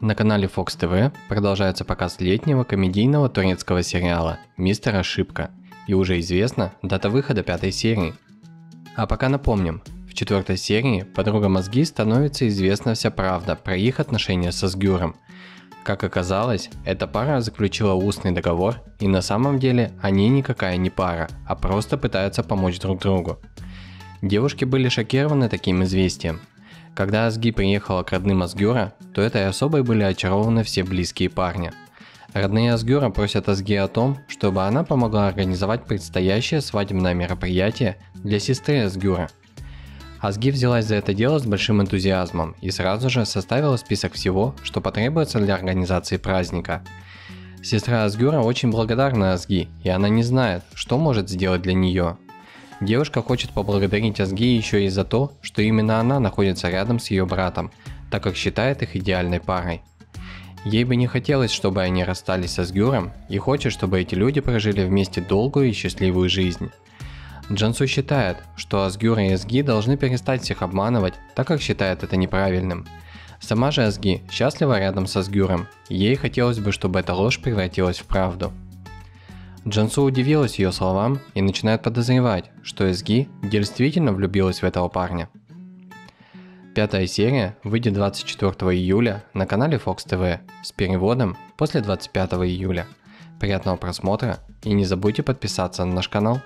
На канале Fox TV продолжается показ летнего комедийного турецкого сериала «Мистер Ошибка» и уже известна дата выхода пятой серии. А пока напомним, в четвертой серии подруга Мозги становится известна вся правда про их отношения со Сгюром. Как оказалось, эта пара заключила устный договор и на самом деле они никакая не пара, а просто пытаются помочь друг другу. Девушки были шокированы таким известием – когда Азги приехала к родным Асгюра, то этой особой были очарованы все близкие парни. Родные Асгюра просят Азги о том, чтобы она помогла организовать предстоящее свадебное мероприятие для сестры Асгюра. Азги взялась за это дело с большим энтузиазмом и сразу же составила список всего, что потребуется для организации праздника. Сестра Асгюра очень благодарна Азги, и она не знает, что может сделать для нее, Девушка хочет поблагодарить Азги еще и за то, что именно она находится рядом с ее братом, так как считает их идеальной парой. Ей бы не хотелось, чтобы они расстались с Асгюром и хочет, чтобы эти люди прожили вместе долгую и счастливую жизнь. Джансу считает, что Асгюр и Азги должны перестать всех обманывать, так как считает это неправильным. Сама же Азги счастлива рядом с Асгюром, ей хотелось бы, чтобы эта ложь превратилась в правду. Джансу удивилась ее словам и начинает подозревать, что Эсги действительно влюбилась в этого парня. Пятая серия выйдет 24 июля на канале Fox TV с переводом после 25 июля. Приятного просмотра и не забудьте подписаться на наш канал.